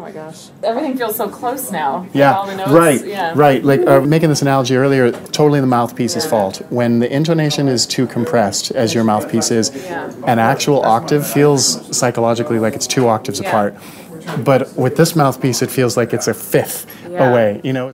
my gosh. everything feels so close now. Yeah, right, yeah. right. Like uh, making this analogy earlier, totally the mouthpiece's fault. When the intonation is too compressed, as your mouthpiece is, Yeah. an actual octave feels psychologically like it's two octaves Yeah. apart. But with this mouthpiece, it feels like it's a fifth away. You know.